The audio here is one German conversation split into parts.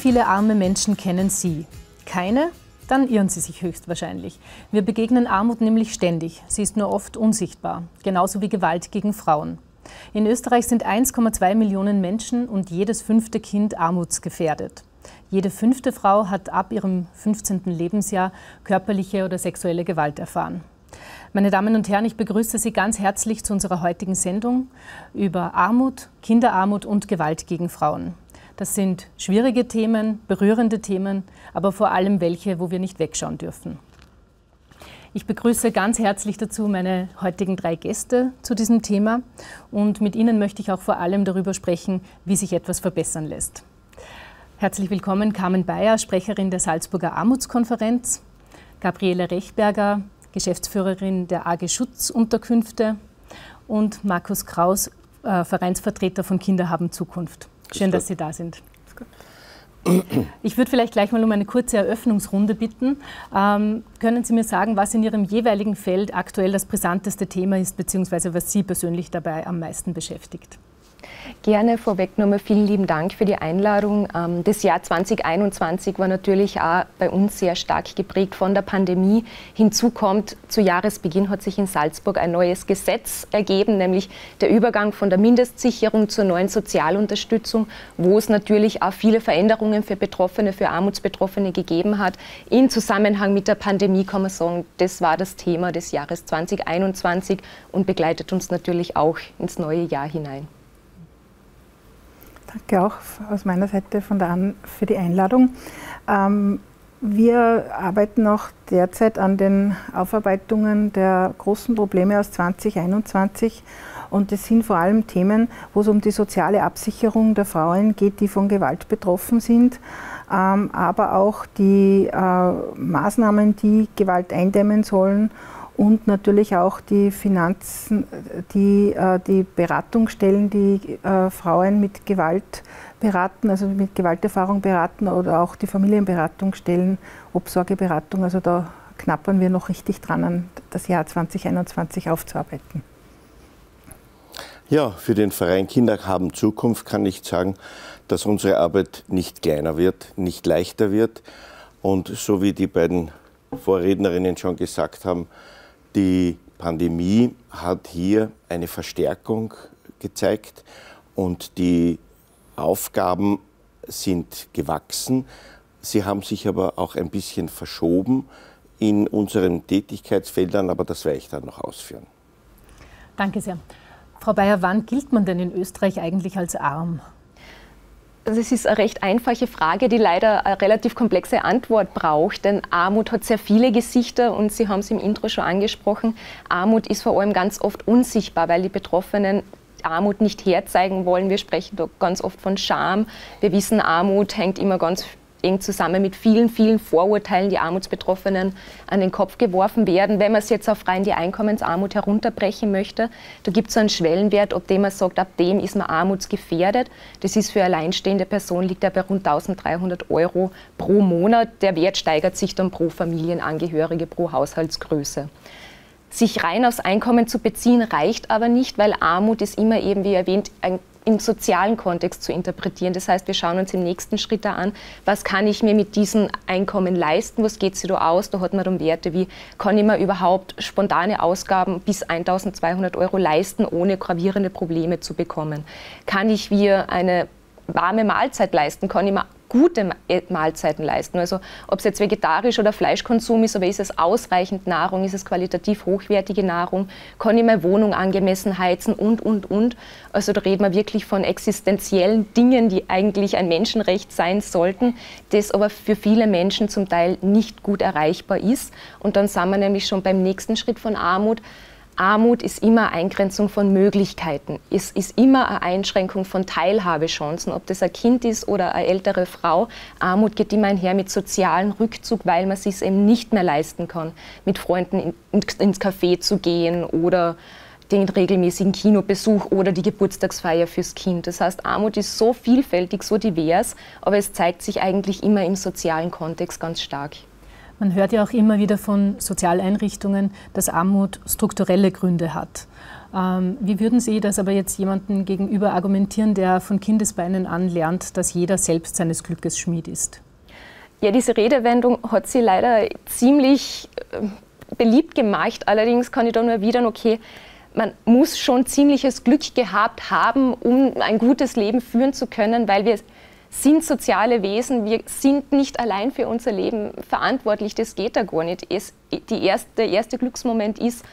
Viele arme Menschen kennen Sie? Keine? Dann irren Sie sich höchstwahrscheinlich. Wir begegnen Armut nämlich ständig. Sie ist nur oft unsichtbar. Genauso wie Gewalt gegen Frauen. In Österreich sind 1,2 Millionen Menschen und jedes fünfte Kind armutsgefährdet. Jede fünfte Frau hat ab ihrem 15. Lebensjahr körperliche oder sexuelle Gewalt erfahren. Meine Damen und Herren, ich begrüße Sie ganz herzlich zu unserer heutigen Sendung über Armut, Kinderarmut und Gewalt gegen Frauen. Das sind schwierige Themen, berührende Themen, aber vor allem welche, wo wir nicht wegschauen dürfen. Ich begrüße ganz herzlich dazu meine heutigen drei Gäste zu diesem Thema und mit Ihnen möchte ich auch vor allem darüber sprechen, wie sich etwas verbessern lässt. Herzlich willkommen Carmen Bayer, Sprecherin der Salzburger Armutskonferenz, Gabriele Rechberger, Geschäftsführerin der AG Schutzunterkünfte und Markus Kraus, äh, Vereinsvertreter von Kinder haben Zukunft. Schön, dass Sie da sind. Ich würde vielleicht gleich mal um eine kurze Eröffnungsrunde bitten. Ähm, können Sie mir sagen, was in Ihrem jeweiligen Feld aktuell das brisanteste Thema ist, beziehungsweise was Sie persönlich dabei am meisten beschäftigt? Gerne vorweg nochmal vielen lieben Dank für die Einladung. Ähm, das Jahr 2021 war natürlich auch bei uns sehr stark geprägt von der Pandemie. Hinzu kommt, zu Jahresbeginn hat sich in Salzburg ein neues Gesetz ergeben, nämlich der Übergang von der Mindestsicherung zur neuen Sozialunterstützung, wo es natürlich auch viele Veränderungen für Betroffene, für Armutsbetroffene gegeben hat. In Zusammenhang mit der Pandemie kann man sagen, das war das Thema des Jahres 2021 und begleitet uns natürlich auch ins neue Jahr hinein. Danke auch aus meiner Seite von der An für die Einladung. Ähm, wir arbeiten noch derzeit an den Aufarbeitungen der großen Probleme aus 2021 und es sind vor allem Themen, wo es um die soziale Absicherung der Frauen geht, die von Gewalt betroffen sind, ähm, aber auch die äh, Maßnahmen, die Gewalt eindämmen sollen und natürlich auch die Finanzen, die, äh, die Beratungsstellen, die äh, Frauen mit Gewalt beraten, also mit Gewalterfahrung beraten oder auch die Familienberatungsstellen, Obsorgeberatung. Also da knappern wir noch richtig dran, das Jahr 2021 aufzuarbeiten. Ja, für den Verein Kinder haben Zukunft kann ich sagen, dass unsere Arbeit nicht kleiner wird, nicht leichter wird. Und so wie die beiden Vorrednerinnen schon gesagt haben, die Pandemie hat hier eine Verstärkung gezeigt und die Aufgaben sind gewachsen. Sie haben sich aber auch ein bisschen verschoben in unseren Tätigkeitsfeldern, aber das werde ich dann noch ausführen. Danke sehr. Frau Bayer, wann gilt man denn in Österreich eigentlich als arm? Also es ist eine recht einfache Frage, die leider eine relativ komplexe Antwort braucht, denn Armut hat sehr viele Gesichter und Sie haben es im Intro schon angesprochen. Armut ist vor allem ganz oft unsichtbar, weil die Betroffenen Armut nicht herzeigen wollen. Wir sprechen da ganz oft von Scham. Wir wissen, Armut hängt immer ganz eng zusammen mit vielen, vielen Vorurteilen, die Armutsbetroffenen an den Kopf geworfen werden. Wenn man es jetzt auf rein die Einkommensarmut herunterbrechen möchte, da gibt es so einen Schwellenwert, ob dem man sagt, ab dem ist man armutsgefährdet. Das ist für alleinstehende Personen liegt er bei rund 1300 Euro pro Monat. Der Wert steigert sich dann pro Familienangehörige, pro Haushaltsgröße. Sich rein aufs Einkommen zu beziehen reicht aber nicht, weil Armut ist immer eben, wie erwähnt, ein im sozialen Kontext zu interpretieren. Das heißt, wir schauen uns im nächsten Schritt da an, was kann ich mir mit diesem Einkommen leisten, was geht sich da aus? Da hat man dann Werte wie, kann ich mir überhaupt spontane Ausgaben bis 1200 Euro leisten, ohne gravierende Probleme zu bekommen? Kann ich mir eine warme Mahlzeit leisten? Kann ich mir gute äh, Mahlzeiten leisten. Also ob es jetzt vegetarisch oder Fleischkonsum ist, aber ist es ausreichend Nahrung, ist es qualitativ hochwertige Nahrung, kann ich meine Wohnung angemessen heizen und, und, und. Also da reden wir wirklich von existenziellen Dingen, die eigentlich ein Menschenrecht sein sollten, das aber für viele Menschen zum Teil nicht gut erreichbar ist. Und dann sind wir nämlich schon beim nächsten Schritt von Armut. Armut ist immer Eingrenzung von Möglichkeiten. Es ist immer eine Einschränkung von Teilhabechancen, ob das ein Kind ist oder eine ältere Frau. Armut geht immer einher mit sozialen Rückzug, weil man es sich eben nicht mehr leisten kann, mit Freunden ins Café zu gehen oder den regelmäßigen Kinobesuch oder die Geburtstagsfeier fürs Kind. Das heißt, Armut ist so vielfältig, so divers, aber es zeigt sich eigentlich immer im sozialen Kontext ganz stark. Man hört ja auch immer wieder von Sozialeinrichtungen, dass Armut strukturelle Gründe hat. Ähm, wie würden Sie das aber jetzt jemandem gegenüber argumentieren, der von Kindesbeinen an lernt, dass jeder selbst seines Glückes Schmied ist? Ja, diese Redewendung hat sie leider ziemlich äh, beliebt gemacht. Allerdings kann ich da nur erwidern, okay, man muss schon ziemliches Glück gehabt haben, um ein gutes Leben führen zu können, weil wir sind soziale Wesen, wir sind nicht allein für unser Leben verantwortlich, das geht da gar nicht. Es, die erste, der erste Glücksmoment ist,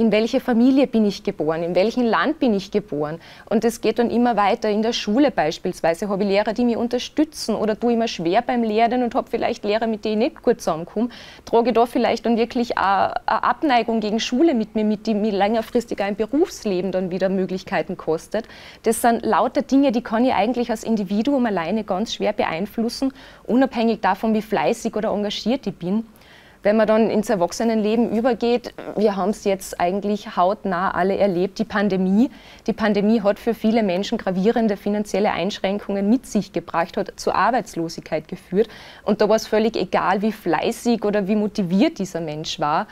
in welche Familie bin ich geboren, in welchem Land bin ich geboren. Und es geht dann immer weiter. In der Schule beispielsweise habe ich Lehrer, die mich unterstützen oder tue immer schwer beim Lernen und habe vielleicht Lehrer, mit denen ich nicht gut zusammenkomme. Trage da vielleicht dann wirklich eine Abneigung gegen Schule mit mir mit, die mir längerfristig ein Berufsleben dann wieder Möglichkeiten kostet. Das sind lauter Dinge, die kann ich eigentlich als Individuum alleine ganz schwer beeinflussen, unabhängig davon, wie fleißig oder engagiert ich bin. Wenn man dann ins Erwachsenenleben übergeht, wir haben es jetzt eigentlich hautnah alle erlebt, die Pandemie. Die Pandemie hat für viele Menschen gravierende finanzielle Einschränkungen mit sich gebracht, hat zur Arbeitslosigkeit geführt. Und da war es völlig egal, wie fleißig oder wie motiviert dieser Mensch war.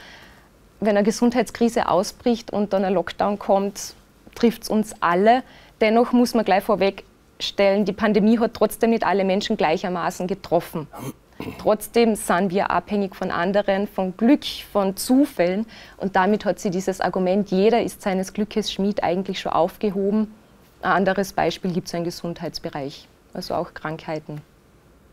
Wenn eine Gesundheitskrise ausbricht und dann ein Lockdown kommt, trifft es uns alle. Dennoch muss man gleich vorwegstellen, die Pandemie hat trotzdem nicht alle Menschen gleichermaßen getroffen. Trotzdem sind wir abhängig von anderen, von Glück, von Zufällen. Und damit hat sie dieses Argument, jeder ist seines Glückes Schmied, eigentlich schon aufgehoben. Ein anderes Beispiel gibt es im Gesundheitsbereich, also auch Krankheiten.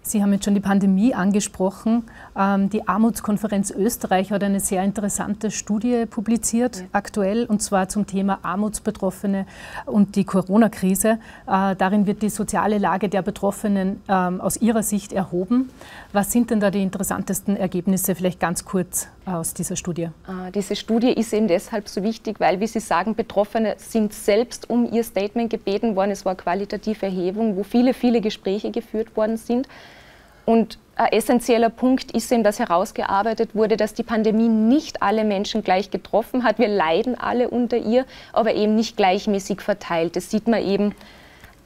Sie haben jetzt schon die Pandemie angesprochen. Ähm, die Armutskonferenz Österreich hat eine sehr interessante Studie publiziert, ja. aktuell, und zwar zum Thema Armutsbetroffene und die Corona-Krise. Äh, darin wird die soziale Lage der Betroffenen ähm, aus ihrer Sicht erhoben. Was sind denn da die interessantesten Ergebnisse, vielleicht ganz kurz aus dieser Studie? Äh, diese Studie ist eben deshalb so wichtig, weil, wie Sie sagen, Betroffene sind selbst um ihr Statement gebeten worden. Es war eine qualitative Erhebung, wo viele, viele Gespräche geführt worden sind. Und ein essentieller Punkt ist eben, dass herausgearbeitet wurde, dass die Pandemie nicht alle Menschen gleich getroffen hat. Wir leiden alle unter ihr, aber eben nicht gleichmäßig verteilt. Das sieht man eben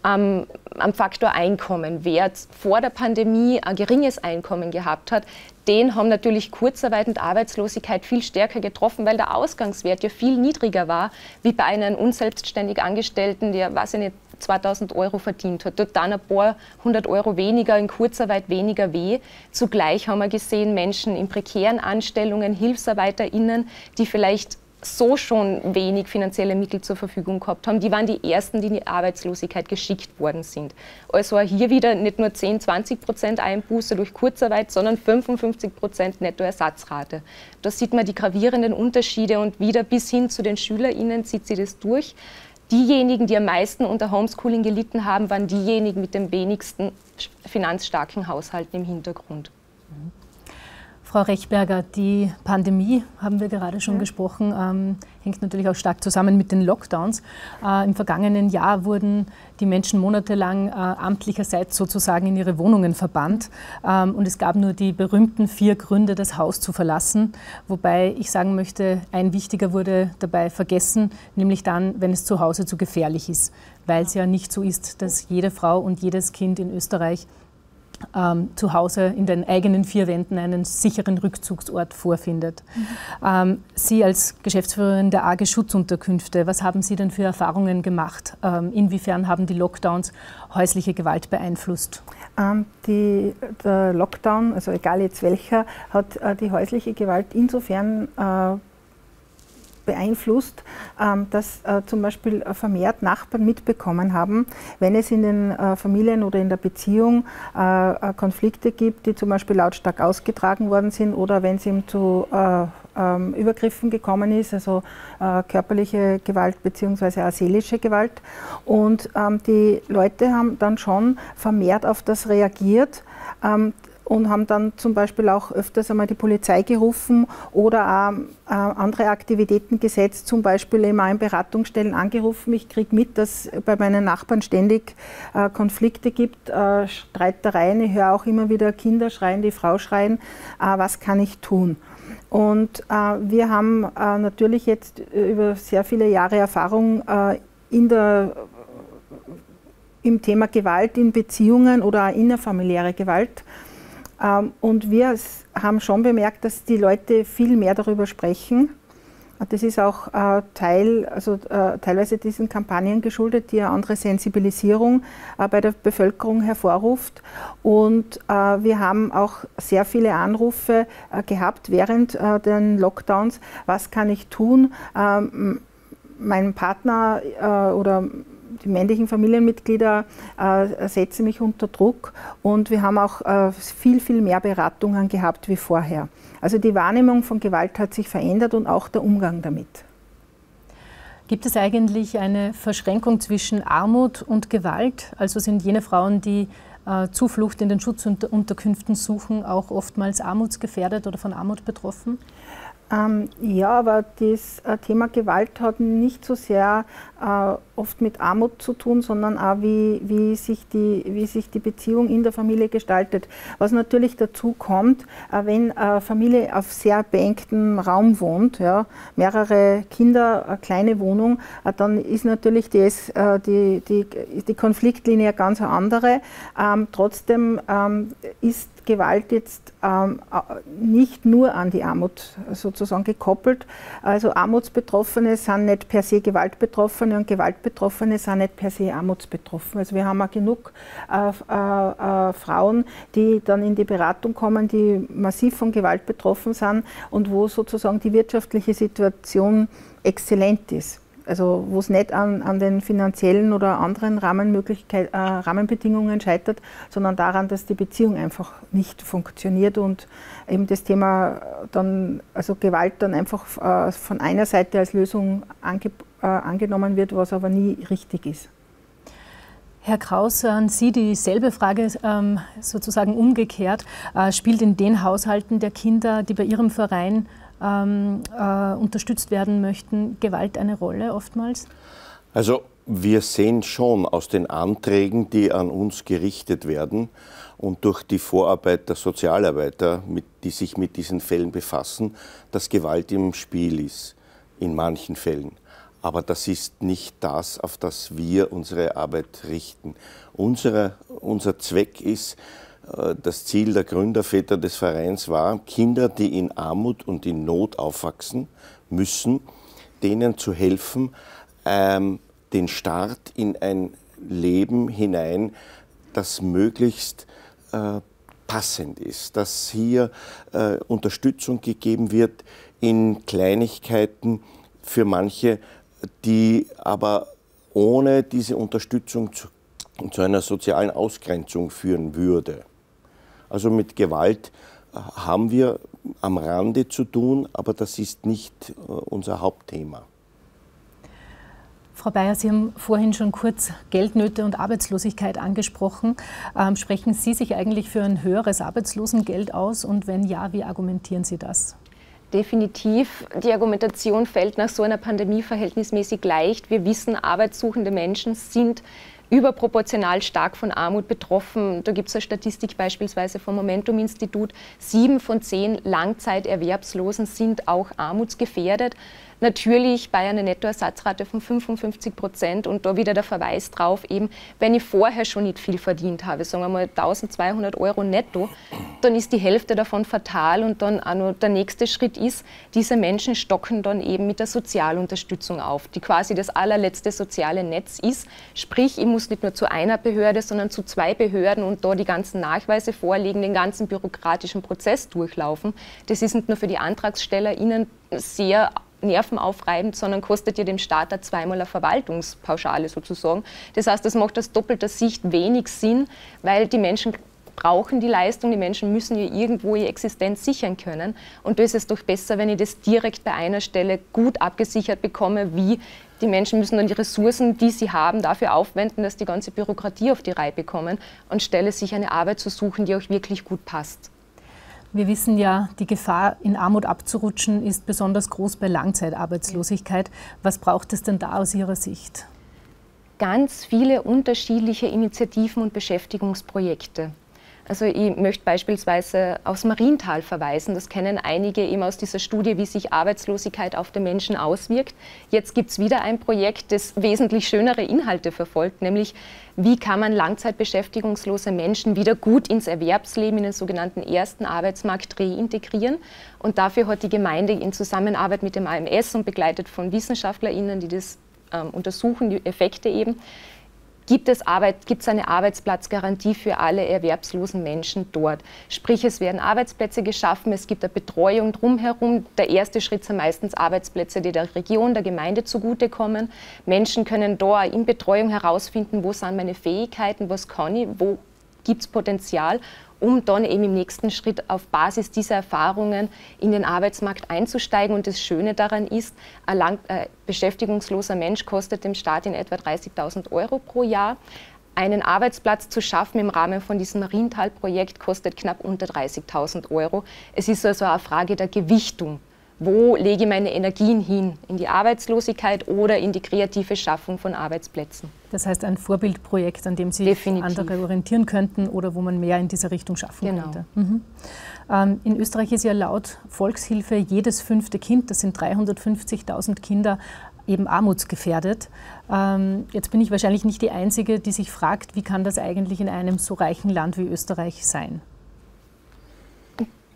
am, am Faktor Einkommen. Wer vor der Pandemie ein geringes Einkommen gehabt hat, den haben natürlich Kurzarbeit und Arbeitslosigkeit viel stärker getroffen, weil der Ausgangswert ja viel niedriger war, wie bei einem unselbstständig Angestellten, der, weiß ich nicht, 2000 Euro verdient hat. Tut dann ein paar hundert Euro weniger, in Kurzarbeit weniger weh. Zugleich haben wir gesehen, Menschen in prekären Anstellungen, HilfsarbeiterInnen, die vielleicht so schon wenig finanzielle Mittel zur Verfügung gehabt haben, die waren die ersten, die in die Arbeitslosigkeit geschickt worden sind. Also hier wieder nicht nur 10, 20 Prozent Einbuße durch Kurzarbeit, sondern 55 Prozent Nettoersatzrate. Da sieht man die gravierenden Unterschiede und wieder bis hin zu den SchülerInnen zieht sie das durch. Diejenigen, die am meisten unter Homeschooling gelitten haben, waren diejenigen mit dem wenigsten finanzstarken Haushalten im Hintergrund. Frau Rechberger, die Pandemie, haben wir gerade schon ja. gesprochen, ähm, hängt natürlich auch stark zusammen mit den Lockdowns. Äh, Im vergangenen Jahr wurden die Menschen monatelang äh, amtlicherseits sozusagen in ihre Wohnungen verbannt. Ähm, und es gab nur die berühmten vier Gründe, das Haus zu verlassen. Wobei ich sagen möchte, ein wichtiger wurde dabei vergessen, nämlich dann, wenn es zu Hause zu gefährlich ist. Weil es ja nicht so ist, dass jede Frau und jedes Kind in Österreich ähm, zu Hause in den eigenen vier Wänden einen sicheren Rückzugsort vorfindet. Mhm. Ähm, Sie als Geschäftsführerin der AG Schutzunterkünfte, was haben Sie denn für Erfahrungen gemacht? Ähm, inwiefern haben die Lockdowns häusliche Gewalt beeinflusst? Ähm, die, der Lockdown, also egal jetzt welcher, hat äh, die häusliche Gewalt insofern äh, beeinflusst, ähm, dass äh, zum Beispiel vermehrt Nachbarn mitbekommen haben, wenn es in den äh, Familien oder in der Beziehung äh, Konflikte gibt, die zum Beispiel lautstark ausgetragen worden sind oder wenn es ihm zu ähm, Übergriffen gekommen ist, also körperliche Gewalt bzw. seelische Gewalt. Und ähm, die Leute haben dann schon vermehrt auf das reagiert und haben dann zum Beispiel auch öfters einmal die Polizei gerufen oder auch, äh, andere Aktivitäten gesetzt, zum Beispiel immer in Beratungsstellen angerufen. Ich kriege mit, dass bei meinen Nachbarn ständig äh, Konflikte gibt, äh, Streitereien. Ich höre auch immer wieder Kinder schreien, die Frau schreien. Was kann ich tun? Und wir haben natürlich jetzt über sehr viele Jahre Erfahrung in der im Thema Gewalt in Beziehungen oder innerfamiliäre Gewalt und wir haben schon bemerkt, dass die Leute viel mehr darüber sprechen Das ist auch äh, Teil, also äh, teilweise diesen Kampagnen geschuldet, die eine andere Sensibilisierung äh, bei der Bevölkerung hervorruft. Und äh, wir haben auch sehr viele Anrufe äh, gehabt während äh, den Lockdowns. Was kann ich tun? Ähm, mein Partner oder die männlichen Familienmitglieder äh, setzen mich unter Druck und wir haben auch äh, viel, viel mehr Beratungen gehabt wie vorher. Also die Wahrnehmung von Gewalt hat sich verändert und auch der Umgang damit. Gibt es eigentlich eine Verschränkung zwischen Armut und Gewalt? Also sind jene Frauen, die äh, Zuflucht in den Schutzunterkünften suchen, auch oftmals armutsgefährdet oder von Armut betroffen? Ähm, ja, aber das äh, Thema Gewalt hat nicht so sehr äh, oft mit Armut zu tun, sondern auch wie, wie, sich die, wie sich die Beziehung in der Familie gestaltet. Was natürlich dazu kommt, äh, wenn eine Familie auf sehr beengtem Raum wohnt, ja, mehrere Kinder, eine kleine Wohnung, äh, dann ist natürlich das, äh, die, die, die Konfliktlinie ganz eine andere. Ähm, trotzdem ähm, ist Gewalt jetzt ähm, nicht nur an die Armut sozusagen gekoppelt. Also Armutsbetroffene sind nicht per se Gewaltbetroffene und Gewaltbetroffene sind nicht per se Armutsbetroffene. Also wir haben auch genug äh, äh, äh, Frauen, die dann in die Beratung kommen, die massiv von Gewalt betroffen sind und wo sozusagen die wirtschaftliche Situation exzellent ist. Also wo es nicht an, an den finanziellen oder anderen äh, Rahmenbedingungen scheitert, sondern daran, dass die Beziehung einfach nicht funktioniert und eben das Thema dann, also Gewalt dann einfach äh, von einer Seite als Lösung ange, äh, angenommen wird, was aber nie richtig ist. Herr Kraus, an Sie dieselbe Frage ähm, sozusagen umgekehrt. Äh, spielt in den Haushalten der Kinder, die bei Ihrem Verein ähm, äh, unterstützt werden möchten, Gewalt eine Rolle oftmals? Also wir sehen schon aus den Anträgen, die an uns gerichtet werden und durch die Vorarbeit der Sozialarbeiter, mit, die sich mit diesen Fällen befassen, dass Gewalt im Spiel ist, in manchen Fällen. Aber das ist nicht das, auf das wir unsere Arbeit richten. Unsere, unser Zweck ist, das Ziel der Gründerväter des Vereins war, Kinder, die in Armut und in Not aufwachsen müssen, denen zu helfen, ähm, den Start in ein Leben hinein, das möglichst äh, passend ist, dass hier äh, Unterstützung gegeben wird in Kleinigkeiten für manche, die aber ohne diese Unterstützung zu, zu einer sozialen Ausgrenzung führen würde. Also mit Gewalt äh, haben wir am Rande zu tun, aber das ist nicht äh, unser Hauptthema. Frau Bayer, Sie haben vorhin schon kurz Geldnöte und Arbeitslosigkeit angesprochen. Ähm, sprechen Sie sich eigentlich für ein höheres Arbeitslosengeld aus? Und wenn ja, wie argumentieren Sie das? Definitiv. Die Argumentation fällt nach so einer Pandemie verhältnismäßig leicht. Wir wissen, arbeitssuchende Menschen sind überproportional stark von Armut betroffen. Da gibt es eine Statistik beispielsweise vom Momentum-Institut. Sieben von zehn Langzeiterwerbslosen sind auch armutsgefährdet. Natürlich bei einer Nettoersatzrate von 55 Prozent und da wieder der Verweis drauf, eben, wenn ich vorher schon nicht viel verdient habe, sagen wir mal 1200 Euro netto, dann ist die Hälfte davon fatal und dann auch noch der nächste Schritt ist, diese Menschen stocken dann eben mit der Sozialunterstützung auf, die quasi das allerletzte soziale Netz ist. Sprich, ich muss nicht nur zu einer Behörde, sondern zu zwei Behörden und da die ganzen Nachweise vorlegen, den ganzen bürokratischen Prozess durchlaufen. Das ist nicht nur für die AntragstellerInnen sehr nervenaufreibend, sondern kostet ja dem Staat da zweimal eine Verwaltungspauschale sozusagen. Das heißt, das macht aus doppelter Sicht wenig Sinn, weil die Menschen brauchen die Leistung, die Menschen müssen ja irgendwo ihre Existenz sichern können. Und da ist es doch besser, wenn ich das direkt bei einer Stelle gut abgesichert bekomme, wie die Menschen müssen dann die Ressourcen, die sie haben, dafür aufwenden, dass die ganze Bürokratie auf die Reihe bekommen und stelle sich eine Arbeit zu suchen, die auch wirklich gut passt. Wir wissen ja, die Gefahr, in Armut abzurutschen, ist besonders groß bei Langzeitarbeitslosigkeit. Was braucht es denn da aus Ihrer Sicht? Ganz viele unterschiedliche Initiativen und Beschäftigungsprojekte. Also ich möchte beispielsweise aufs Mariental verweisen. Das kennen einige eben aus dieser Studie, wie sich Arbeitslosigkeit auf den Menschen auswirkt. Jetzt gibt es wieder ein Projekt, das wesentlich schönere Inhalte verfolgt, nämlich wie kann man langzeitbeschäftigungslose Menschen wieder gut ins Erwerbsleben, in den sogenannten ersten Arbeitsmarkt reintegrieren. Und dafür hat die Gemeinde in Zusammenarbeit mit dem AMS und begleitet von WissenschaftlerInnen, die das ähm, untersuchen, die Effekte eben, gibt es Arbeit, gibt es eine Arbeitsplatzgarantie für alle erwerbslosen Menschen dort. Sprich, es werden Arbeitsplätze geschaffen, es gibt eine Betreuung drumherum. Der erste Schritt sind meistens Arbeitsplätze, die der Region, der Gemeinde zugutekommen. Menschen können dort in Betreuung herausfinden, wo sind meine Fähigkeiten, was kann ich, wo gibt es Potenzial um dann eben im nächsten Schritt auf Basis dieser Erfahrungen in den Arbeitsmarkt einzusteigen. Und das Schöne daran ist, ein lang, äh, beschäftigungsloser Mensch kostet dem Staat in etwa 30.000 Euro pro Jahr. Einen Arbeitsplatz zu schaffen im Rahmen von diesem Marienthal-Projekt kostet knapp unter 30.000 Euro. Es ist also eine Frage der Gewichtung wo lege ich meine Energien hin? In die Arbeitslosigkeit oder in die kreative Schaffung von Arbeitsplätzen? Das heißt ein Vorbildprojekt, an dem sich Definitiv. andere orientieren könnten oder wo man mehr in dieser Richtung schaffen genau. könnte. Mhm. Ähm, in Österreich ist ja laut Volkshilfe jedes fünfte Kind, das sind 350.000 Kinder, eben armutsgefährdet. Ähm, jetzt bin ich wahrscheinlich nicht die Einzige, die sich fragt, wie kann das eigentlich in einem so reichen Land wie Österreich sein?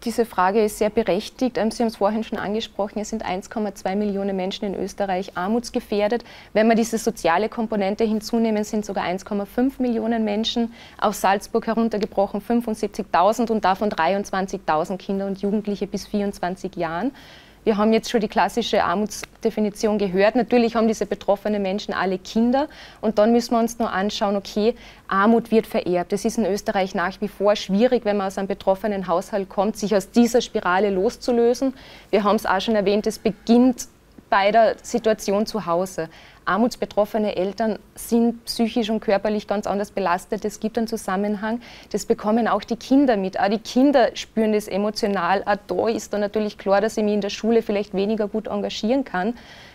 Diese Frage ist sehr berechtigt. Ähm, Sie haben es vorhin schon angesprochen, es sind 1,2 Millionen Menschen in Österreich armutsgefährdet. Wenn wir diese soziale Komponente hinzunehmen, sind sogar 1,5 Millionen Menschen. Auf Salzburg heruntergebrochen 75.000 und davon 23.000 Kinder und Jugendliche bis 24 Jahren. Wir haben jetzt schon die klassische Armutsdefinition gehört. Natürlich haben diese betroffenen Menschen alle Kinder. Und dann müssen wir uns nur anschauen, okay, Armut wird vererbt. Es ist in Österreich nach wie vor schwierig, wenn man aus einem betroffenen Haushalt kommt, sich aus dieser Spirale loszulösen. Wir haben es auch schon erwähnt, es beginnt bei der Situation zu Hause. Armutsbetroffene Eltern sind psychisch und körperlich ganz anders belastet. Es gibt einen Zusammenhang. Das bekommen auch die Kinder mit. Auch die Kinder spüren das emotional. Auch da ist dann natürlich klar, dass ich mich in der Schule vielleicht weniger gut engagieren kann,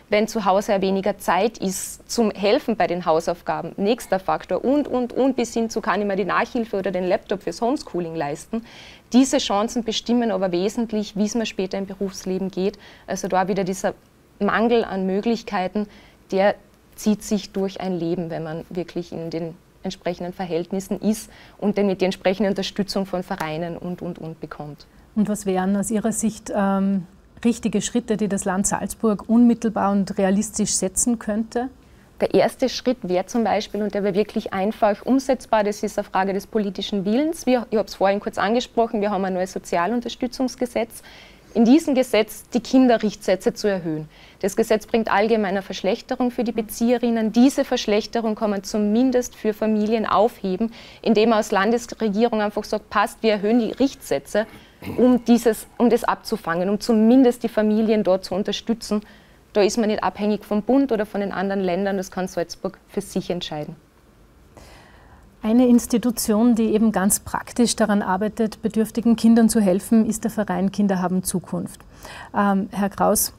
wenn zu Hause weniger Zeit ist zum Helfen bei den Hausaufgaben. Nächster Faktor. Und, und, und bis hin zu, kann ich mir die Nachhilfe oder den Laptop fürs Homeschooling leisten. Diese Chancen bestimmen aber wesentlich, wie es mir später im Berufsleben geht. Also da wieder dieser Mangel an Möglichkeiten, der zieht sich durch ein Leben, wenn man wirklich in den entsprechenden Verhältnissen ist und dann mit der entsprechenden Unterstützung von Vereinen und, und, und bekommt. Und was wären aus Ihrer Sicht ähm, richtige Schritte, die das Land Salzburg unmittelbar und realistisch setzen könnte? Der erste Schritt wäre zum Beispiel, und der wäre wirklich einfach umsetzbar, das ist eine Frage des politischen Willens. Wir, ich habe es vorhin kurz angesprochen, wir haben ein neues Sozialunterstützungsgesetz in diesem Gesetz die Kinderrichtsätze zu erhöhen. Das Gesetz bringt allgemein eine Verschlechterung für die Bezieherinnen. Diese Verschlechterung kann man zumindest für Familien aufheben, indem man als Landesregierung einfach sagt, passt, wir erhöhen die Richtsätze, um, dieses, um das abzufangen, um zumindest die Familien dort zu unterstützen. Da ist man nicht abhängig vom Bund oder von den anderen Ländern, das kann Salzburg für sich entscheiden. Eine Institution, die eben ganz praktisch daran arbeitet, bedürftigen Kindern zu helfen, ist der Verein Kinder haben Zukunft. Ähm, Herr Kraus,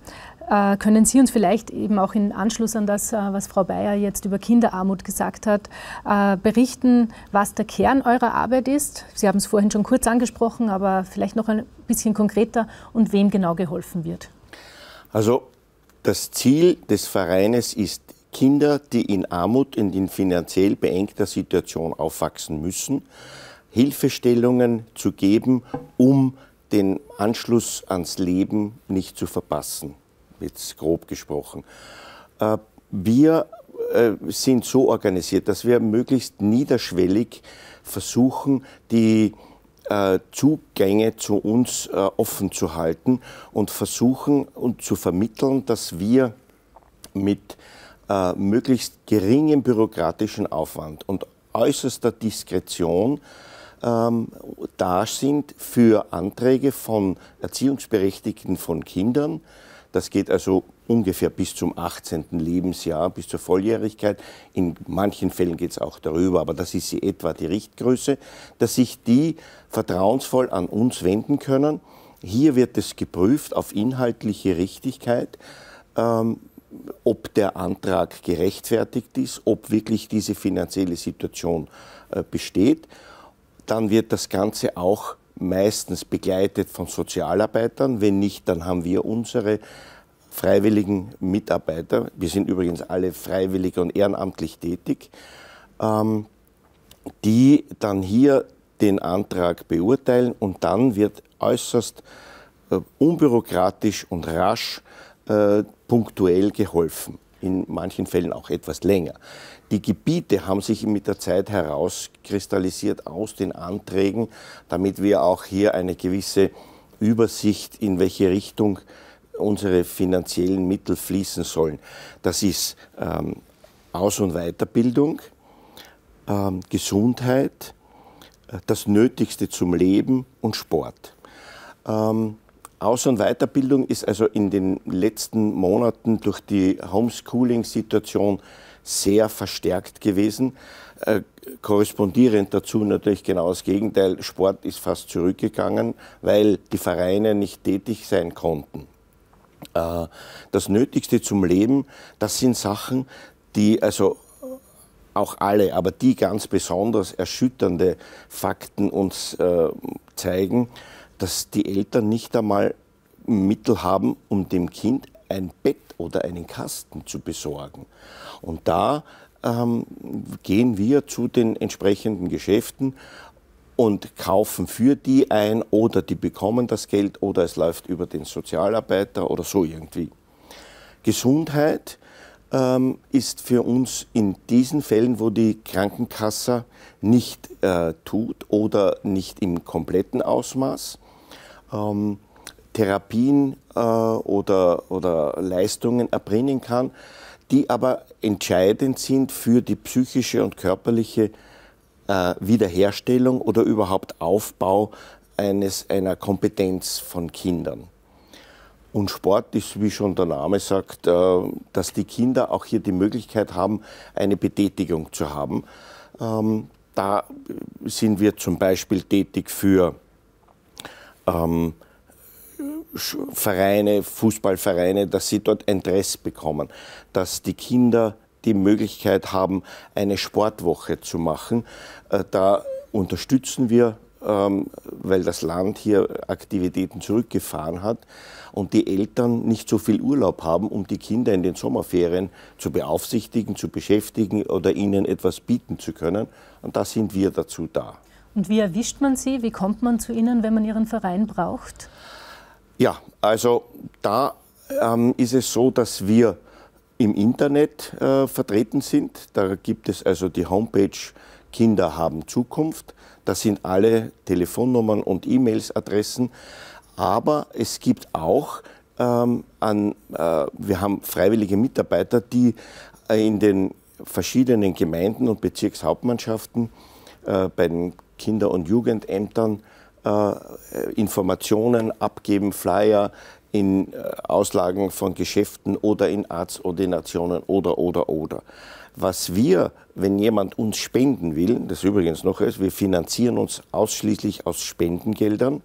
äh, können Sie uns vielleicht eben auch in Anschluss an das, äh, was Frau Bayer jetzt über Kinderarmut gesagt hat, äh, berichten, was der Kern eurer Arbeit ist? Sie haben es vorhin schon kurz angesprochen, aber vielleicht noch ein bisschen konkreter und wem genau geholfen wird. Also das Ziel des Vereines ist Kinder, die in Armut und in finanziell beengter Situation aufwachsen müssen, Hilfestellungen zu geben, um den Anschluss ans Leben nicht zu verpassen, jetzt grob gesprochen. Äh, wir äh, sind so organisiert, dass wir möglichst niederschwellig versuchen, die äh, Zugänge zu uns offen zu halten und versuchen und zu vermitteln, dass wir mit äh, möglichst geringem bürokratischen Aufwand und äußerster Diskretion ähm, da sind für Anträge von Erziehungsberechtigten von Kindern. Das geht also ungefähr bis zum 18. Lebensjahr, bis zur Volljährigkeit. In manchen Fällen geht es auch darüber, aber das ist etwa die Richtgröße, dass sich die vertrauensvoll an uns wenden können. Hier wird es geprüft auf inhaltliche Richtigkeit. Ähm, ob der Antrag gerechtfertigt ist, ob wirklich diese finanzielle Situation äh, besteht. dann wird das Ganze auch meistens begleitet von Sozialarbeitern. Wenn nicht, dann haben wir unsere freiwilligen Mitarbeiter. Wir sind übrigens alle freiwillig und ehrenamtlich tätig, ähm, die dann hier den Antrag beurteilen und dann wird äußerst äh, unbürokratisch und rasch äh, punktuell geholfen. In manchen Fällen auch etwas länger. Die Gebiete haben sich mit der Zeit herauskristallisiert aus den Anträgen, damit wir auch hier eine gewisse Übersicht, in welche Richtung unsere finanziellen Mittel fließen sollen. Das ist ähm, Aus- und Weiterbildung, ähm, Gesundheit, äh, das Nötigste zum Leben und Sport. Ähm, Aus- und Weiterbildung ist also in den letzten Monaten durch die Homeschooling-Situation sehr verstärkt gewesen. Äh, korrespondierend dazu natürlich genau das Gegenteil. Sport ist fast zurückgegangen, weil die Vereine nicht tätig sein konnten. Äh, das Nötigste zum Leben, das sind Sachen, die also auch alle, aber die ganz besonders erschütternde Fakten uns äh, zeigen, dass die Eltern nicht einmal Mittel haben, um dem Kind ein Bett oder einen Kasten zu besorgen. Und da ähm, gehen wir zu den entsprechenden Geschäften und kaufen für die ein oder die bekommen das Geld oder es läuft über den Sozialarbeiter oder so irgendwie. Gesundheit ähm, ist für uns in diesen Fällen, wo die Krankenkasse nicht äh, tut oder nicht im kompletten Ausmaß, ähm, Therapien äh, oder, oder Leistungen erbringen kann, die aber entscheidend sind für die psychische und körperliche äh, Wiederherstellung oder überhaupt Aufbau eines, einer Kompetenz von Kindern. Und Sport ist, wie schon der Name sagt, äh, dass die Kinder auch hier die Möglichkeit haben, eine Betätigung zu haben. Ähm, da sind wir zum Beispiel tätig für ähm, Vereine, Fußballvereine, dass sie dort ein Dress bekommen, dass die Kinder die Möglichkeit haben, eine Sportwoche zu machen. Äh, da unterstützen wir, ähm, weil das Land hier Aktivitäten zurückgefahren hat und die Eltern nicht so viel Urlaub haben, um die Kinder in den Sommerferien zu beaufsichtigen, zu beschäftigen oder ihnen etwas bieten zu können. Und da sind wir dazu da. Und wie erwischt man sie? Wie kommt man zu ihnen, wenn man ihren Verein braucht? Ja, also da ähm, ist es so, dass wir im Internet äh, vertreten sind. Da gibt es also die Homepage Kinder haben Zukunft. Da sind alle Telefonnummern und E-Mails-Adressen. Aber es gibt auch ähm, an, äh, wir haben freiwillige Mitarbeiter, die äh, in den verschiedenen Gemeinden und Bezirkshauptmannschaften äh, bei den Kinder- und Jugendämtern äh, Informationen abgeben, Flyer, in äh, Auslagen von Geschäften oder in Arztordinationen oder, oder, oder. Was wir, wenn jemand uns spenden will, das übrigens noch ist, wir finanzieren uns ausschließlich aus Spendengeldern.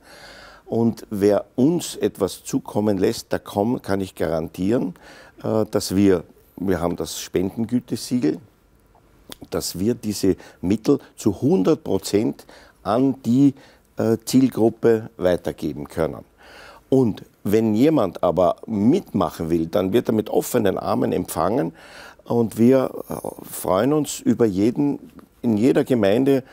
Und wer uns etwas zukommen lässt, da kann, ich garantieren, äh, dass wir, wir haben das Spendengütesiegel, dass wir diese Mittel zu 100 Prozent an die äh, Zielgruppe weitergeben können. Und wenn jemand aber mitmachen will, dann wird er mit offenen Armen empfangen und wir äh, freuen uns über jeden, in jeder Gemeinde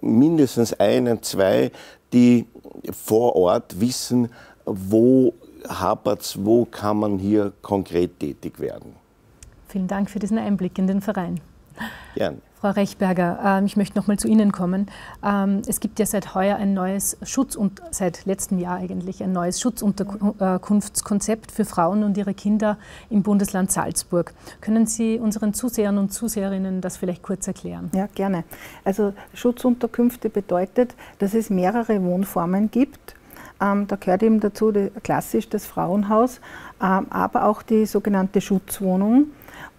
mindestens einen, zwei, die vor Ort wissen, wo hapert es, wo kann man hier konkret tätig werden. Vielen Dank für diesen Einblick in den Verein. Gerne. Frau Rechberger, ähm, ich möchte noch mal zu Ihnen kommen. Ähm, es gibt ja seit heuer ein neues Schutz und seit letztem Jahr eigentlich ein neues Schutzunterkunftskonzept für Frauen und ihre Kinder im Bundesland Salzburg. Können Sie unseren Zusehern und Zuseherinnen das vielleicht kurz erklären? Ja, gerne. Also Schutzunterkünfte bedeutet, dass es mehrere Wohnformen gibt. Ähm, da gehört eben dazu klassisch das Frauenhaus, aber auch die sogenannte Schutzwohnung.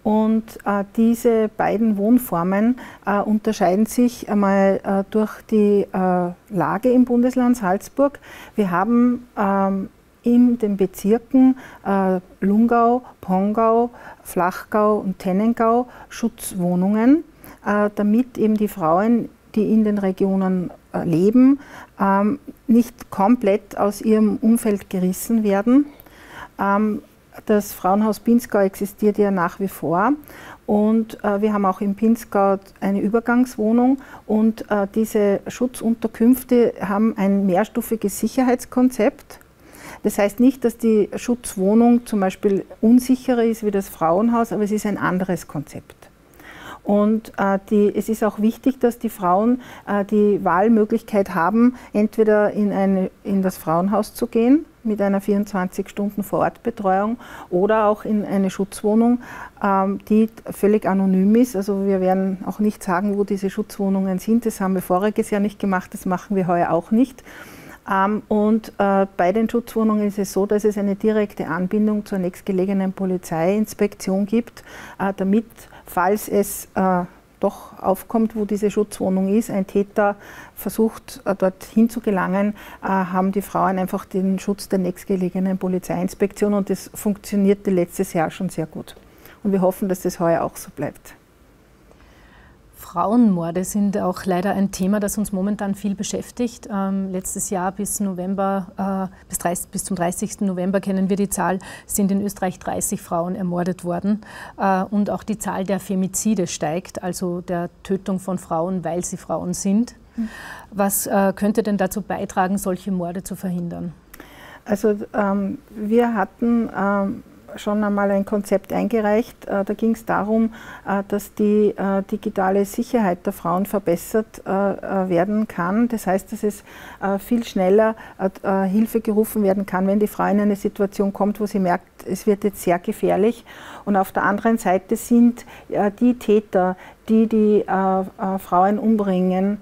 Und äh, diese beiden Wohnformen äh, unterscheiden sich einmal äh, durch die äh, Lage im Bundesland Salzburg. Wir haben ähm, in den Bezirken äh, Lungau, Pongau, Flachgau und Tennengau Schutzwohnungen, äh, damit eben die Frauen die in den Regionen leben, ähm, nicht komplett aus ihrem Umfeld gerissen werden. Ähm, das Frauenhaus Pinzgau existiert ja nach wie vor und äh, wir haben auch in Pinzgau eine Übergangswohnung und äh, diese Schutzunterkünfte haben ein mehrstufiges Sicherheitskonzept. Das heißt nicht, dass die Schutzwohnung zum Beispiel unsicherer ist wie das Frauenhaus, aber es ist ein anderes Konzept. Und äh, die, es ist auch wichtig, dass die Frauen äh, die Wahlmöglichkeit haben, entweder in, eine, in das Frauenhaus zu gehen mit einer 24-Stunden-Vorortbetreuung oder auch in eine Schutzwohnung, ähm, die völlig anonym ist. Also wir werden auch nicht sagen, wo diese Schutzwohnungen sind. Das haben wir voriges Jahr nicht gemacht, das machen wir heuer auch nicht. Ähm, und äh, bei den Schutzwohnungen ist es so, dass es eine direkte Anbindung zur nächstgelegenen Polizeiinspektion gibt, äh, damit falls es äh, doch aufkommt, wo diese Schutzwohnung ist, ein Täter versucht, äh, dorthin zu gelangen, äh, haben die Frauen einfach den Schutz der nächstgelegenen Polizeiinspektion und das funktionierte letztes Jahr schon sehr gut. Und wir hoffen, dass das heuer auch so bleibt. Frauenmorde sind auch leider ein Thema, das uns momentan viel beschäftigt. Ähm, letztes Jahr bis, November, äh, bis, 30, bis, zum 30. November kennen wir die Zahl, sind in Österreich 30 Frauen ermordet worden. Äh, und auch die Zahl der Femizide steigt, also der Tötung von Frauen, weil sie Frauen sind. Mhm. Was äh, könnte denn dazu beitragen, solche Morde zu verhindern? Also ähm, wir hatten ähm, schon einmal ein Konzept eingereicht. Äh, da ging es darum, äh, dass die äh, digitale Sicherheit der Frauen verbessert werden kann. Das heißt, dass es viel schneller Hilfe gerufen werden kann, wenn die Frau in eine Situation kommt, wo sie merkt, es wird jetzt sehr gefährlich. Und auf der anderen Seite sind die Täter, die die Frauen umbringen,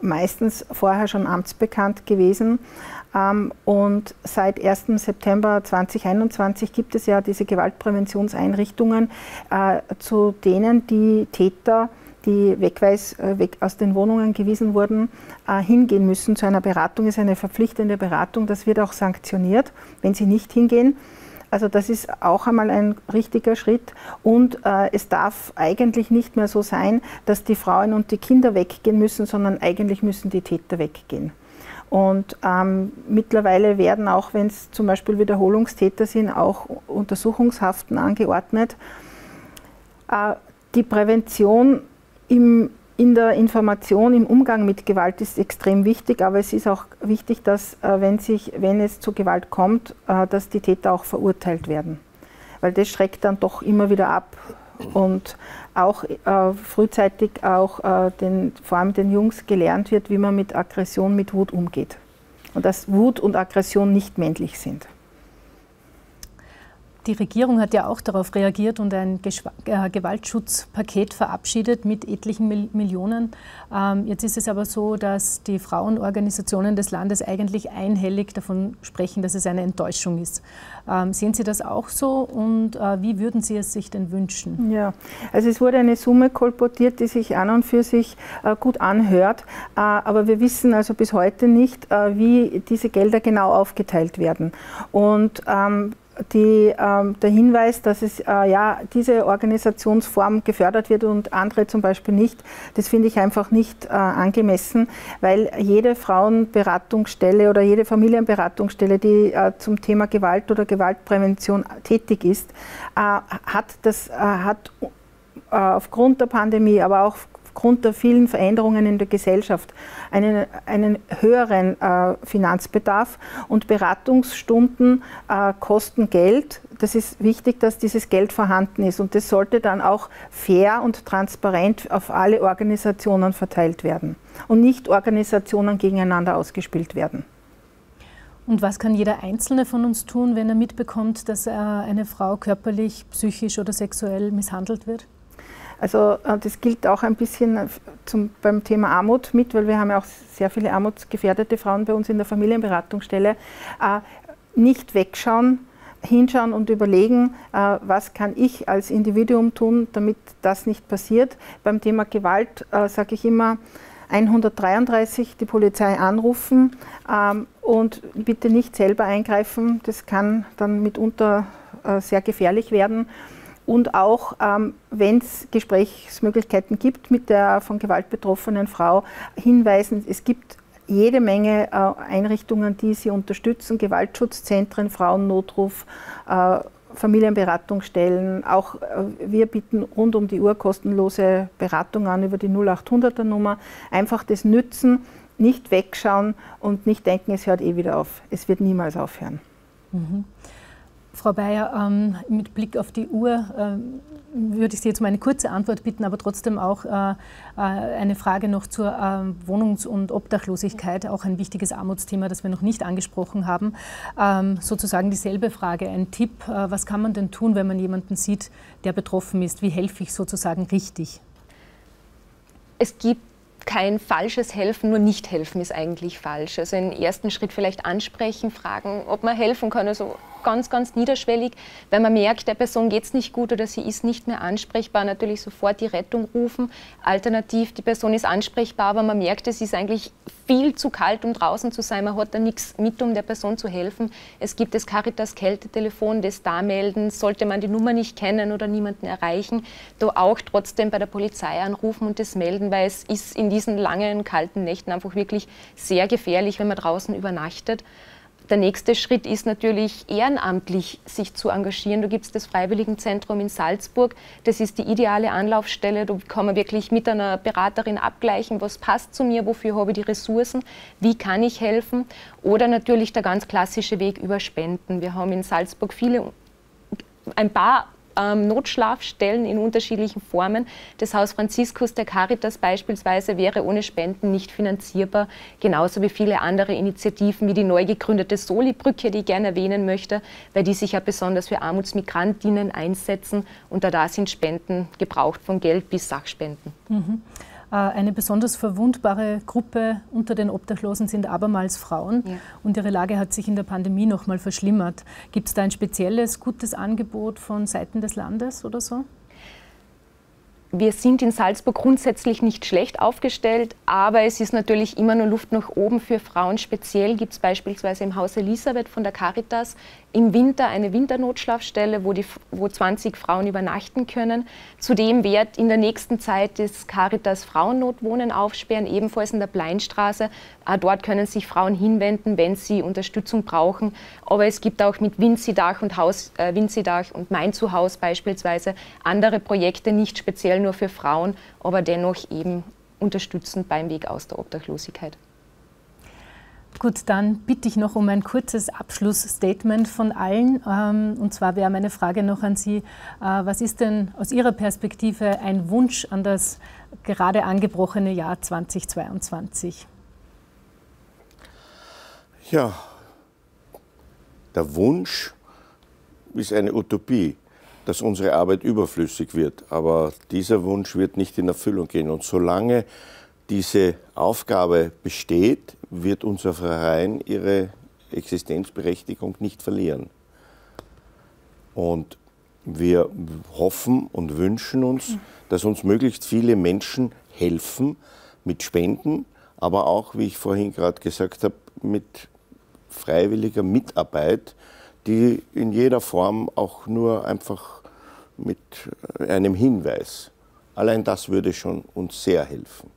meistens vorher schon amtsbekannt gewesen. Ähm, und seit 1. September 2021 gibt es ja diese Gewaltpräventionseinrichtungen, äh, zu denen die Täter, die Wegweis äh, weg aus den Wohnungen gewiesen wurden, äh, hingehen müssen zu einer Beratung. Ist eine verpflichtende Beratung. Das wird auch sanktioniert, wenn sie nicht hingehen. Also das ist auch einmal ein richtiger Schritt. Und es darf eigentlich nicht mehr so sein, dass die Frauen und die Kinder weggehen müssen, sondern eigentlich müssen die Täter weggehen. Und ähm, mittlerweile werden auch, wenn es zum Beispiel Wiederholungstäter sind, auch Untersuchungshaften angeordnet. Äh, die Prävention im, in der Information, im Umgang mit Gewalt ist extrem wichtig, aber es ist auch wichtig, dass, äh, wenn, sich, wenn es zu Gewalt kommt, äh, dass die Täter auch verurteilt werden. Weil das schreckt dann doch immer wieder ab. Und auch äh, frühzeitig auch äh, den, vor allem den Jungs gelernt wird, wie man mit Aggression, mit Wut umgeht. Und dass Wut und Aggression nicht männlich sind. Die Regierung hat ja auch darauf reagiert und ein äh, Gewaltschutzpaket verabschiedet mit etlichen Millionen. Ähm, jetzt ist es aber so, dass die Frauenorganisationen des Landes eigentlich einhellig davon sprechen, dass es eine Enttäuschung ist. Ähm, sehen Sie das auch so und äh, wie würden Sie es sich denn wünschen? Ja, also es wurde eine Summe kolportiert, die sich an und für sich äh, gut anhört, aber wir wissen also bis heute nicht, wie diese Gelder genau aufgeteilt werden. Und ähm, die, ähm, der Hinweis, dass es äh, ja diese Organisationsform gefördert wird und andere zum Beispiel nicht, das finde ich einfach nicht äh, angemessen, weil jede Frauenberatungsstelle oder jede Familienberatungsstelle, die äh, zum Thema Gewalt oder Gewaltprävention tätig ist, äh, hat das äh, hat äh, aufgrund der Pandemie, aber auch aufgrund der vielen Veränderungen in der Gesellschaft einen, einen höheren äh, Finanzbedarf und Beratungsstunden äh, kosten Geld. Das ist wichtig, dass dieses Geld vorhanden ist und das sollte dann auch fair und transparent auf alle Organisationen verteilt werden und nicht Organisationen gegeneinander ausgespielt werden. Und was kann jeder Einzelne von uns tun, wenn er mitbekommt, dass eine Frau körperlich, psychisch oder sexuell misshandelt wird? Also äh, das gilt auch ein bisschen zum, beim Thema Armut mit, weil wir haben ja auch sehr viele armutsgefährdete Frauen bei uns in der Familienberatungsstelle. Äh, nicht wegschauen, hinschauen und überlegen, äh, was kann ich als Individuum tun, damit das nicht passiert. Beim Thema Gewalt sage ich immer, 133 die Polizei anrufen ähm, und bitte nicht selber eingreifen. Das kann dann mitunter sehr gefährlich werden. Und auch, ähm, wenn es Gesprächsmöglichkeiten gibt mit der von Gewalt betroffenen Frau, hinweisen, es gibt jede Menge äh, Einrichtungen, die sie unterstützen, Gewaltschutzzentren, Frauennotruf, äh, Familienberatungsstellen. Auch äh, wir bieten rund um die Uhr kostenlose Beratung an über die 0800er Nummer. Einfach das Nützen, nicht wegschauen und nicht denken, es hört eh wieder auf. Es wird niemals aufhören. Mhm. Frau Bayer, ähm, mit Blick auf die Uhr äh, würde ich Sie jetzt um eine kurze Antwort bitten, aber trotzdem auch äh, äh eine Frage noch zur äh, Wohnungs- und Obdachlosigkeit, auch ein wichtiges Armutsthema, das wir noch nicht angesprochen haben. Ähm, sozusagen dieselbe Frage, ein Tipp, äh, was kann man denn tun, wenn man jemanden sieht, der betroffen ist? Wie helfe ich sozusagen richtig? Es gibt kein falsches Helfen, nur nicht helfen ist eigentlich falsch. Also im ersten Schritt vielleicht ansprechen, fragen, ob man helfen kann. Also ganz, ganz niederschwellig, wenn man merkt, der Person geht es nicht gut oder sie ist nicht mehr ansprechbar, natürlich sofort die Rettung rufen. Alternativ, die Person ist ansprechbar, aber man merkt, es ist eigentlich viel zu kalt, um draußen zu sein. Man hat da nichts mit, um der Person zu helfen. Es gibt das Caritas Kältetelefon, das da melden. Sollte man die Nummer nicht kennen oder niemanden erreichen, da auch trotzdem bei der Polizei anrufen und das melden, weil es ist in diesen langen, kalten Nächten einfach wirklich sehr gefährlich, wenn man draußen übernachtet. Der nächste Schritt ist natürlich ehrenamtlich sich zu engagieren. Da gibt es das Freiwilligenzentrum in Salzburg. Das ist die ideale Anlaufstelle. Da kann man wirklich mit einer Beraterin abgleichen, was passt zu mir, wofür habe ich die Ressourcen, wie kann ich helfen. Oder natürlich der ganz klassische Weg über Spenden. Wir haben in Salzburg viele ein paar ähm, Notschlafstellen in unterschiedlichen Formen. Das Haus Franziskus der Caritas beispielsweise wäre ohne Spenden nicht finanzierbar, genauso wie viele andere Initiativen wie die neu gegründete Soli-Brücke, die ich gerne erwähnen möchte, weil die sich ja besonders für Armutsmigrantinnen einsetzen und da, da sind Spenden gebraucht von Geld bis Sachspenden. Mhm. Äh, eine besonders verwundbare Gruppe unter den Obdachlosen sind abermals Frauen. Ja. Und ihre Lage hat sich in der Pandemie noch mal verschlimmert. Gibt es da ein spezielles, gutes Angebot von Seiten des Landes oder so? wir sind in Salzburg grundsätzlich nicht schlecht aufgestellt, aber es ist natürlich immer nur Luft nach oben für Frauen. Speziell gibt es beispielsweise im Haus Elisabeth von der Caritas im Winter eine Winternotschlafstelle, wo, die, wo 20 Frauen übernachten können. Zudem wird in der nächsten Zeit das Caritas Frauennotwohnen aufsperren, ebenfalls in der Pleinstraße. Auch dort können sich Frauen hinwenden, wenn sie Unterstützung brauchen. Aber es gibt auch mit Winzidach und Haus, äh, Winzidach und Mein Zuhause beispielsweise andere Projekte, nicht speziell nur für Frauen, aber dennoch eben unterstützend beim Weg aus der Obdachlosigkeit. Gut, dann bitte ich noch um ein kurzes Abschlussstatement von allen. Ähm, und zwar wäre meine Frage noch an Sie, äh, was ist denn aus Ihrer Perspektive ein Wunsch an das gerade angebrochene Jahr 2022? Ja, der Wunsch ist eine Utopie, dass unsere Arbeit überflüssig wird. Aber dieser Wunsch wird nicht in Erfüllung gehen. Und solange diese Aufgabe besteht, wird unser Verein ihre Existenzberechtigung nicht verlieren. Und wir hoffen und wünschen uns, dass uns möglichst viele Menschen helfen mit Spenden, aber auch, wie ich vorhin gerade gesagt habe, mit freiwilliger Mitarbeit, die in jeder Form auch nur einfach mit einem Hinweis. Allein das würde schon uns sehr helfen.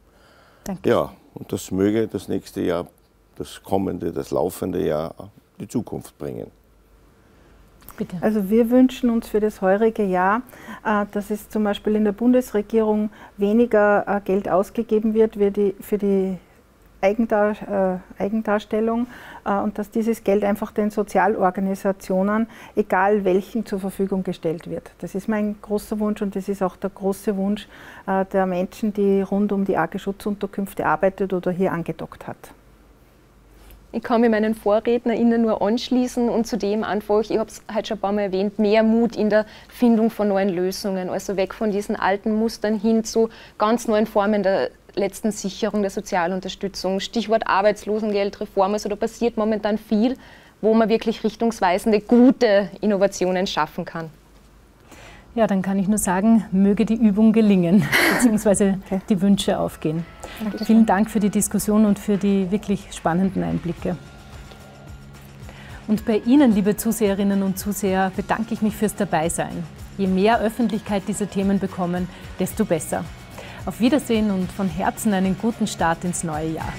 Danke. Ja, und das möge das nächste Jahr, das kommende, das laufende Jahr die Zukunft bringen. Bitte. Also wir wünschen uns für das heurige Jahr, äh, dass es zum Beispiel in der Bundesregierung weniger äh, Geld ausgegeben wird für die, für die Eigendar äh, Eigendarstellung äh, und dass dieses Geld einfach den Sozialorganisationen, egal welchen, zur Verfügung gestellt wird. Das ist mein großer Wunsch und das ist auch der große Wunsch äh, der Menschen, die rund um die AG Schutzunterkünfte arbeitet oder hier angedockt hat. Ich kann mir meinen VorrednerInnen nur anschließen und zudem einfach, ich habe es heute schon ein paar Mal erwähnt, mehr Mut in der Findung von neuen Lösungen. Also weg von diesen alten Mustern hin zu ganz neuen Formen der letzten Sicherung der Sozialunterstützung. Stichwort Arbeitslosengeldreform. Also da passiert momentan viel, wo man wirklich richtungsweisende, gute Innovationen schaffen kann. Ja, dann kann ich nur sagen, möge die Übung gelingen, beziehungsweise okay. die Wünsche aufgehen. Dankeschön. Vielen Dank für die Diskussion und für die wirklich spannenden Einblicke. Und bei Ihnen, liebe Zuseherinnen und Zuseher, bedanke ich mich fürs Dabeisein. Je mehr Öffentlichkeit diese Themen bekommen, desto besser. Auf Wiedersehen und von Herzen einen guten Start ins neue Jahr.